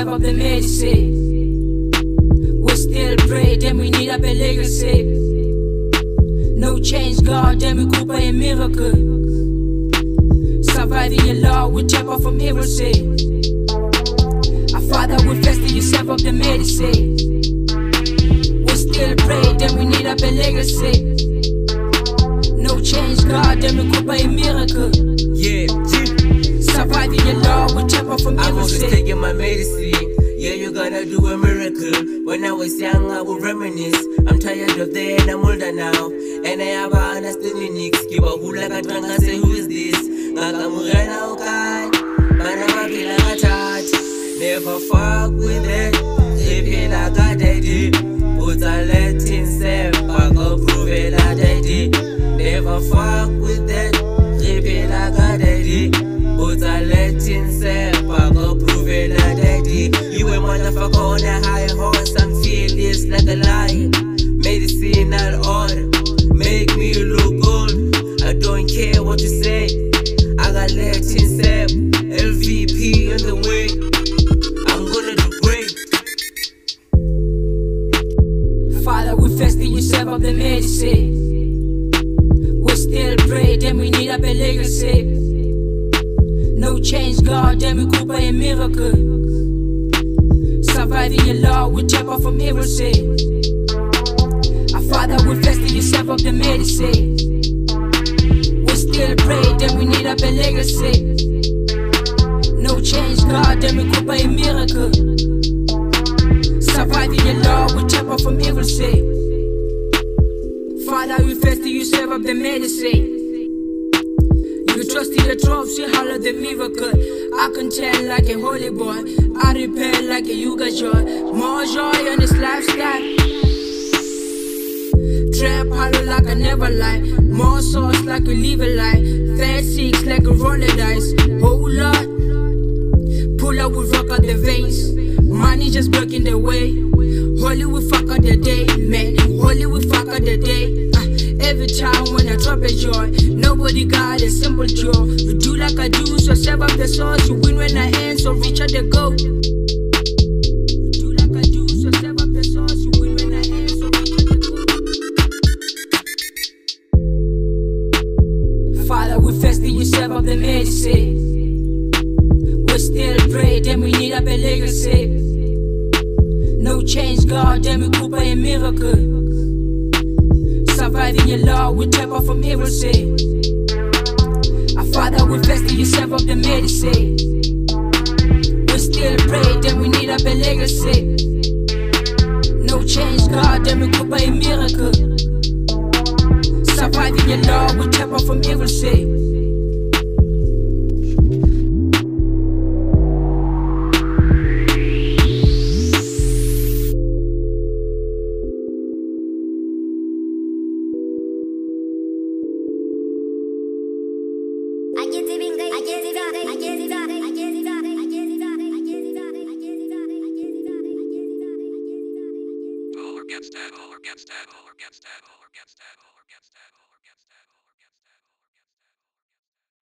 step up the medicine. We still pray, then we need up a legacy. No change, God, then we go by a miracle. Surviving your law, we jump off from evil sin. Our Father, will fast in yourself up the medicine. We still pray, then we need up a legacy. No change, God, then we go by a miracle. Yeah from I'm always taking my medicine. Yeah, you're gonna do a miracle. When I was young, I would reminisce. I'm tired of that, I'm older now. And I have a understanding nicks. Give a who like a drunk, I say, who is this? Ngakamurena ukai. Bana mapila katati. Never fuck with it. Repeat ka daddy. Put a let in step. I go prove it like daddy. Never fuck with motherfucker on a high horse. I'm fearless like a lion. Medicinal order. Make me look good. I don't care what you say. I got Latin step. LVP in the way. I'm gonna do great. Father, we fasting yourself up the medicine. We still pray, then we need a legacy. No change, God, then we Cooper a miracle. Surviving your we chopper from evil say. Our Father, we fasting yourself up the medicine. We still pray, then we need up a legacy. No change, God, then we Cooper a miracle. Surviving your law, we chopper from evil say. Father, we fast to you serve up the medicine. You trust in the you holler the miracle. I can tell like a holy boy. I repel like a yoga joy. More joy on this lifestyle. Trap hollow like I never lie. More sauce like we leave a lie. Fat six like a roller dice. Oh Lord. Pull up with rock out the veins. Money just blocking the way. Holy we fuck out the day, man. Holy we fuck out the day. Every time when I drop a joy, nobody got a simple joy. You do like I do, so serve up the sauce. You win when I end, so reach out the goal. You do like I do, so serve up the sauce. You win when I end, so reach out the goal. Father, we fasting you serve up the medicine. We still pray, then we need up a legacy. No change, God, then we Cooper a miracle. Surviving your law, we from evil say. Our Father, we fasting yourself up the medicine. We still pray, then we need up a legacy. No change, God, then we Cooper a miracle. Surviving your law, we from evil say. All against that, all against that, all against that, all against that, all against that,